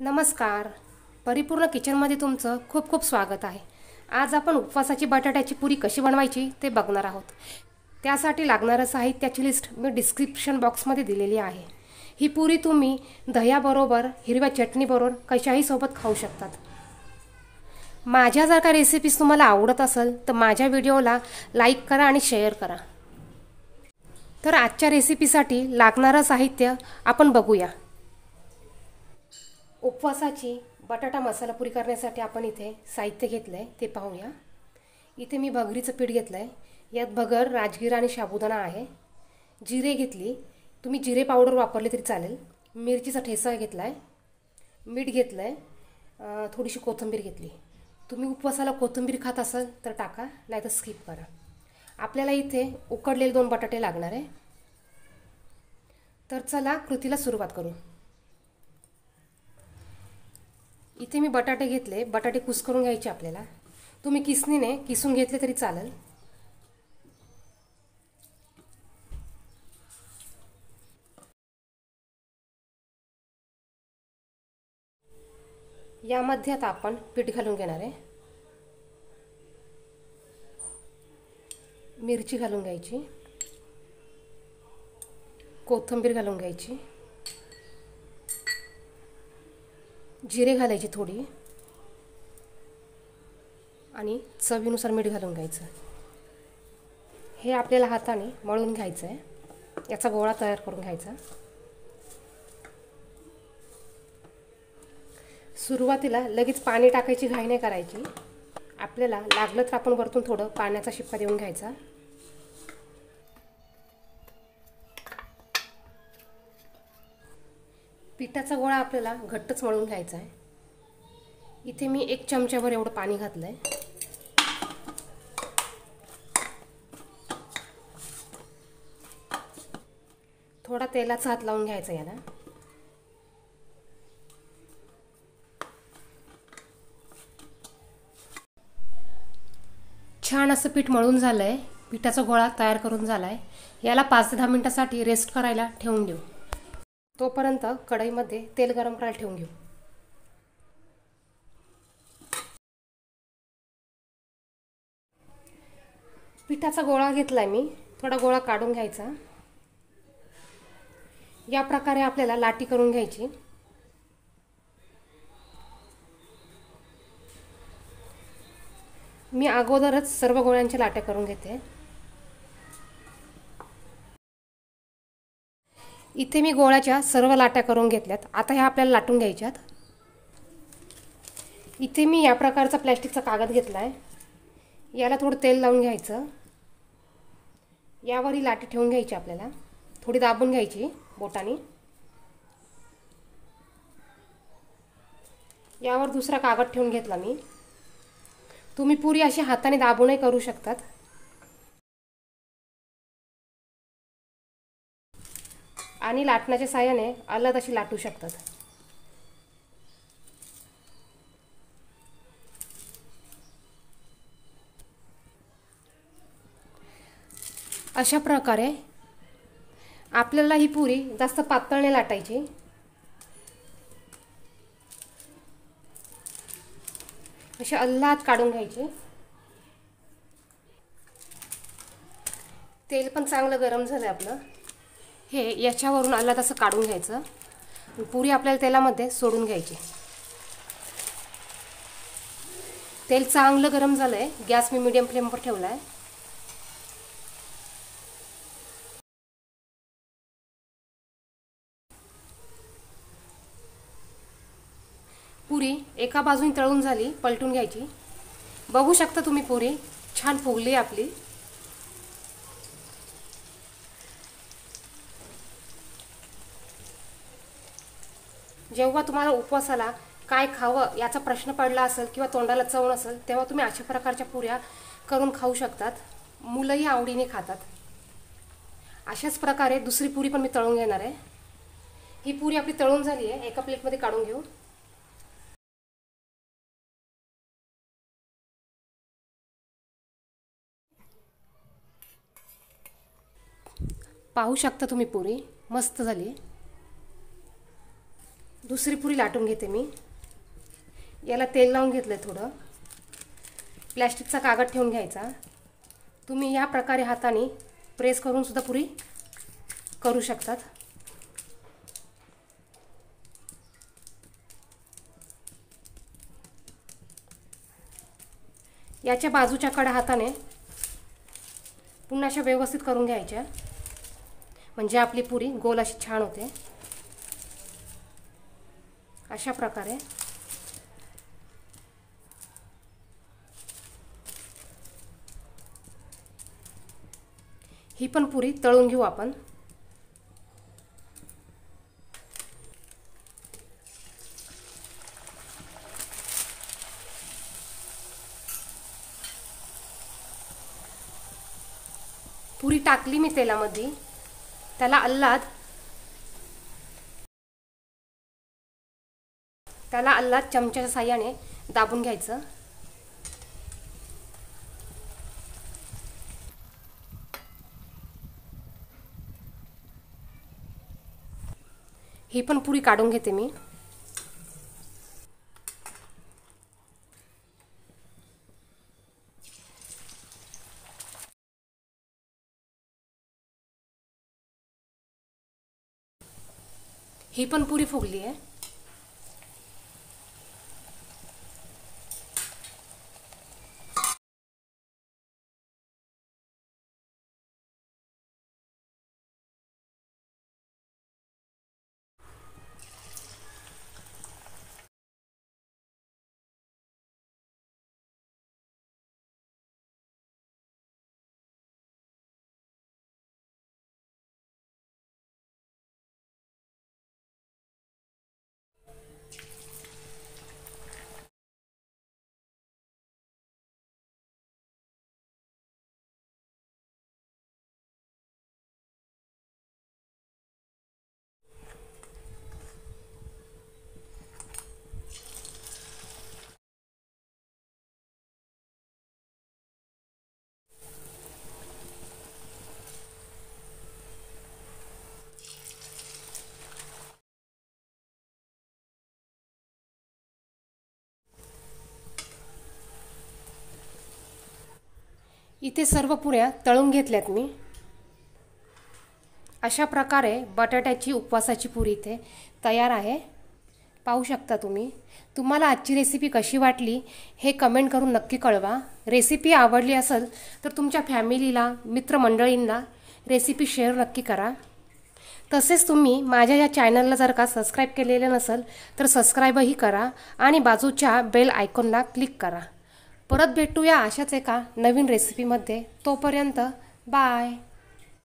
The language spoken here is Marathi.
नमस्कार. परिपूर्ण किचनमध्ये तुमचं खूप खूप स्वागत आहे. आज आपण उपवासाची बटाट्याची पुरी कशी बनवायची ते बघणार आहोत. त्यासाठी लागणारं साहित्याची लिस्ट मी डिस्क्रिप्शन बॉक्समध्ये दिलेली आहे. ही पुरी तुम्ही दह्याबरोबर हिरव्या चटणीबरोबर कशाही सोबत खाऊ शकतात. माझ्या जर का रेसिपीज तुम्हाला आवडत असेल तर माझ्या व्हिडिओला लाईक करा आणि शेअर करा. तर आजच्या रेसिपीसाठी लागणारं साहित्य आपण बघूया. उपवासाची बटाटा मसाला पुरी करण्यासाठी आपण इथे साहित्य घेतलं आहे ते पाहूया. इथे मी भगरीचं पीठ घेतलं आहे यात भगर राजगिरा आणि साबुदाणा आहे. जिरे घेतली. तुम्ही जिरे पावडर वापरले तरी चालेल. मिरचीचा ठेसा घेतला आहे मीठ घेतलं आहे थोडीशी कोथिंबीर घेतली. तुम्ही उपवासाला कोथिंबीर खात असाल तर टाका नाही तर स्किप करा. आपल्याला इथे उकडलेले दोन बटाटे लागणार आहे. तर चला कृतीला सुरुवात करू. इथे मी बटाटे घेतले. बटाटे कुस करून घ्यायचे आपल्याला. तुम्ही किसणीने किसून घेतले तरी चालेल. यामध्ये आता आपण पीठ घालून घेणार आहे. मिरची घालून घ्यायची. कोथिंबीर घालून घ्यायची. जिरे घालायची थोडी. आणि चवीनुसार मीठ घालून घ्यायचं. हे आपल्याला हाताने मळून घ्यायचं आहे याचा गोळा तयार करून घ्यायचा. सुरुवातीला लगेच पाणी टाकायची घाई नाही करायची. आपल्याला लागलं तर आपण वरतून थोडं पाण्याचा शिप्पा देऊन घ्यायचा. पिठाचा गोळा आपल्याला घट्टच मळून घ्यायचा आहे. इथे मी एक चमच्याभर एवढं पाणी घातलं आहे थोडा तेलाचा हात लावून घ्यायचा याला. छान असं पीठ मळून झालं आहे पिठाचा गोळा तयार करून झाला आहे याला पाच ते दहा मिनटासाठी रेस्ट करायला ठेवून देऊ. तोपर्यंत कढईमध्ये तेल गरम करायला ठेवून घेऊ. पिठाचा गोळा घेतला मी. थोडा गोळा काढून घ्यायचा. या प्रकारे आपल्याला लाटी करून घ्यायची. मी अगोदरच सर्व गोळ्यांच्या लाट्या करून घेते. इथे मी गोळ्याच्या सर्व लाट्या करून घेतल्यात. आता ह्या आपल्याला लाटून घ्यायच्यात. इथे मी या प्रकारचा प्लॅस्टिकचा कागद घेतला आहे याला थोडं तेल लावून घ्यायचं. यावर ही लाटी ठेवून घ्यायची आपल्याला. थोडी दाबून घ्यायची बोटाने. यावर दुसरा कागद ठेवून घेतला मी. तुम्ही पुरी अशी हाताने दाबूनही करू शकतात. आणि लाटण्याच्या साह्याने अलग अशी लाटू शकतात. अशा प्रकारे आपल्याला ही पुरी जास्त पातळने लाटायची. अशी अल्लात काढून घ्यायची. तेल पण चांगलं गरम झालं आपलं. हे याच्यावरून आला तसं काढून घ्यायचं. पुरी आपल्याला तेलामध्ये सोडून घ्यायची. तेल चांगलं गरम झालं आहे गॅस मी मिडियम फ्लेमवर ठेवला आहे पुरी एका बाजूने तळून झाली पलटून घ्यायची. बघू शकता तुम्ही पुरी छान फुगली आपली. जेव्हा तुम्हाला उपवासाला काय खावं याचा प्रश्न पडला असेल किंवा तोंडाला चव नसेल तेव्हा तुम्ही अशा प्रकारच्या पुऱ्या करून खाऊ शकतात. मुलंही आवडीने खातात. अशाच प्रकारे दुसरी पुरी पण मी तळून घेणार आहे. ही पुरी आपली तळून झाली आहे. एका प्लेटमध्ये काढून घेऊ. पाहू शकता तुम्ही पुरी. मस्त झाली. दुसरी पुरी लाटून घेते मी. याला तेल लावून घेतलं आहे थोडं. प्लॅस्टिकचा कागद ठेवून घ्यायचा. तुम्ही या प्रकारे हाताने प्रेस करून सुद्धा पुरी करू शकतात. याच्या बाजूच्या कडा हाताने पुन्हा अशा व्यवस्थित करून घ्यायच्या. म्हणजे आपली पुरी गोल अशी छान होते. अशा प्रकारे. ही पण पुरी तळून घेऊ आपण. पुरी टाकली मी तेलामध्ये. त्याला अल्लाद त्याला अल्लाद चमच्याच्या साह्याने दाबून घ्यायचं. ही पण पुरी काढून घेते मी. ही पण पुरी फुगली आहे इथे सर्व पुऱ्या तळून घेतल्यात मी. अशा प्रकारे बटाट्याची उपवासाची पुरी इथे तयार आहे. पाहू शकता तुम्ही. तुम्हाला आजची रेसिपी कशी वाटली हे कमेंट करून नक्की कळवा. रेसिपी आवडली असेल तर तुमच्या फॅमिलीला मित्रमंडळींना रेसिपी शेअर नक्की करा. तसेच तुम्ही माझ्या या चॅनलला जर का सबस्क्राईब केलेलं नसेल तर सबस्क्राईबही करा आणि बाजूच्या बेल आयकॉनला क्लिक करा. परत भेटूया अशाच एका नवीन रेसिपीमध्ये तोपर्यंत बाय.